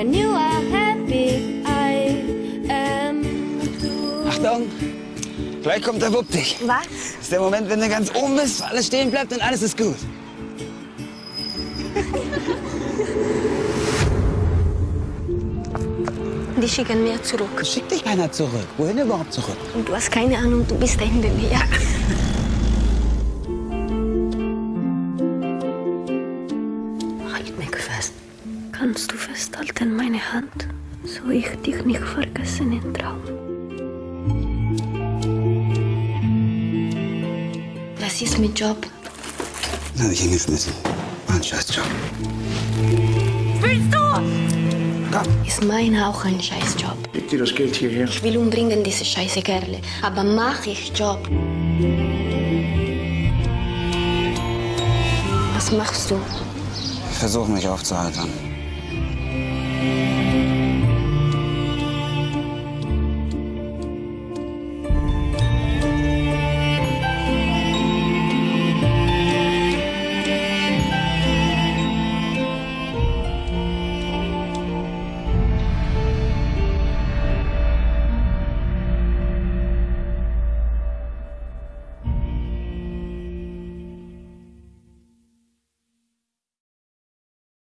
When you are happy, I am too. Achtung! Gleich kommt der Wuppdich. Was? Das ist der Moment, wenn du ganz oben bist, alles stehen bleibt und alles ist gut. Die schicken mir zurück. Schick dich keiner zurück. Wohin überhaupt zurück? Und du hast keine Ahnung, du bist ein Baby. Ja. Kannst du festhalten meine Hand, so ich dich nicht vergessen im Traum? Was ist mit Job? Na, hab ich hingeschmissen. War ein Scheißjob. Willst du? Komm. Ist meiner auch ein Scheißjob? Leg dir das Geld hierher. Ich will umbringen diese scheiße Kerle, aber mach ich Job. Was machst du? Ich versuche mich aufzuhalten. Amen.